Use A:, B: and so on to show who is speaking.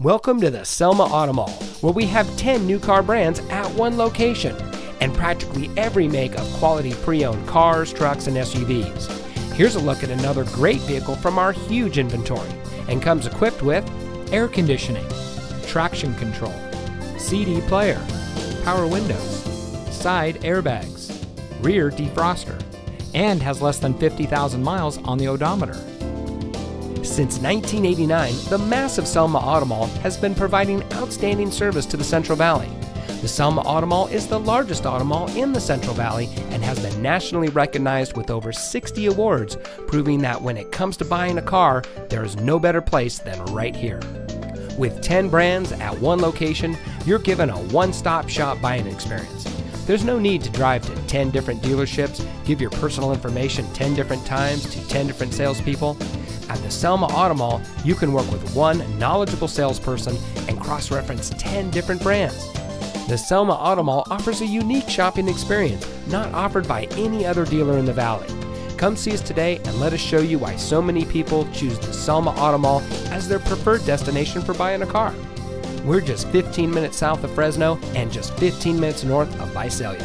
A: Welcome to the Selma Auto Mall, where we have 10 new car brands at one location and practically every make of quality pre owned cars, trucks, and SUVs. Here's a look at another great vehicle from our huge inventory and comes equipped with
B: air conditioning, traction control, CD player, power windows, side airbags, rear defroster, and has less than 50,000 miles on the odometer.
A: Since 1989, the massive Selma Auto Mall has been providing outstanding service to the Central Valley. The Selma Auto Mall is the largest auto mall in the Central Valley and has been nationally recognized with over 60 awards, proving that when it comes to buying a car, there is no better place than right here. With 10 brands at one location, you're given a one stop shop buying experience. There's no need to drive to 10 different dealerships, give your personal information 10 different times to 10 different salespeople. At the Selma Auto Mall, you can work with one knowledgeable salesperson and cross reference 10 different brands. The Selma Auto Mall offers a unique shopping experience not offered by any other dealer in the valley. Come see us today and let us show you why so many people choose the Selma Auto Mall as their preferred destination for buying a car. We're just 15 minutes south of Fresno and just 15 minutes north of Visalia.